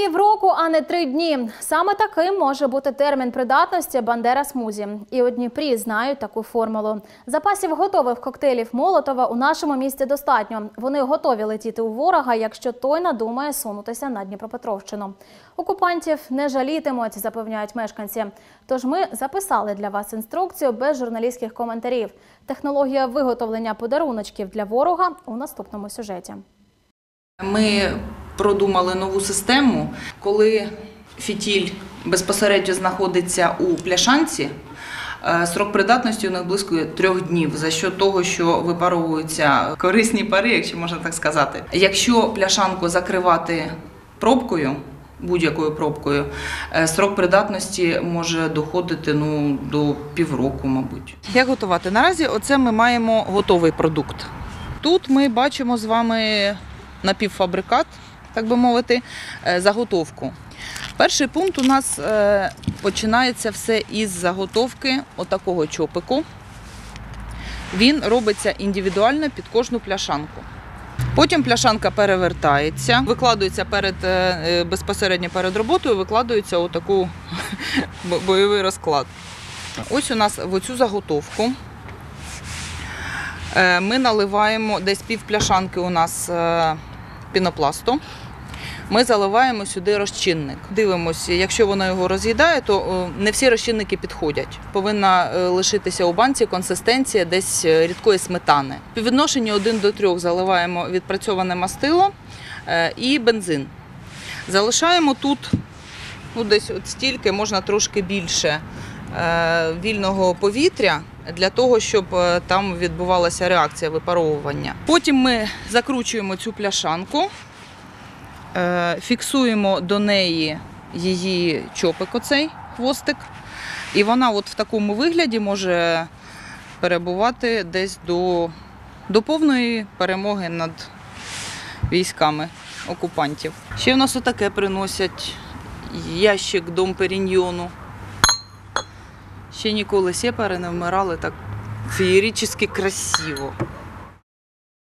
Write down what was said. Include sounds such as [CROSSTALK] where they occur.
Півроку, а не три дні. Саме таким може бути термін придатності Бандера Смузі. І у Дніпрі знають таку формулу. Запасів готових коктейлів Молотова у нашому місті достатньо. Вони готові летіти у ворога, якщо той надумає сунутися на Дніпропетровщину. Окупантів не жалітимуть, запевняють мешканці. Тож ми записали для вас інструкцію без журналістських коментарів. Технологія виготовлення подаруночків для ворога у наступному сюжеті. Ми продумали нову систему, коли фітіль безпосередньо знаходиться у пляшанці. е, Срок придатності у них близько трьох днів за що того, що випаровуються корисні пари, якщо можна так сказати. Якщо пляшанку закривати пробкою, будь-якою пробкою, е, срок придатності може доходити ну, до півроку, мабуть. Як готувати? Наразі оце ми маємо готовий продукт. Тут ми бачимо з вами напівфабрикат, так би мовити, е, заготовку. Перший пункт у нас е, починається все із заготовки отакого чопику. Він робиться індивідуально під кожну пляшанку. Потім пляшанка перевертається, викладується перед, е, безпосередньо перед роботою, викладується отаку [LAUGHS] бойовий розклад. Ось у нас в оцю заготовку Ми наливаємо десь пів пляшанки у нас пінопласту. Ми заливаємо сюди розчинник. Дивимося, якщо воно його роз'їдає, то е, не всі розчинники підходять. Повинна е, лишитися у банці консистенція десь е, рідкої сметани. В відношенні 1 до 3 заливаємо відпрацьоване мастило і бензин. Залишаємо тут ну, десь от стільки, можна трошки більше вільного повітря для того, щоб е, там відбувалася реакція випаровування. Потім ми закручуємо цю пляшанку, е, фіксуємо до неї її чопик, оцей хвостик, і вона от в такому вигляді може перебувати десь до, до повної перемоги над військами окупантів. Ще в нас отаке приносять ящик дом періньйону. Ще ніколи сепари не вмирали так феєрично красиво.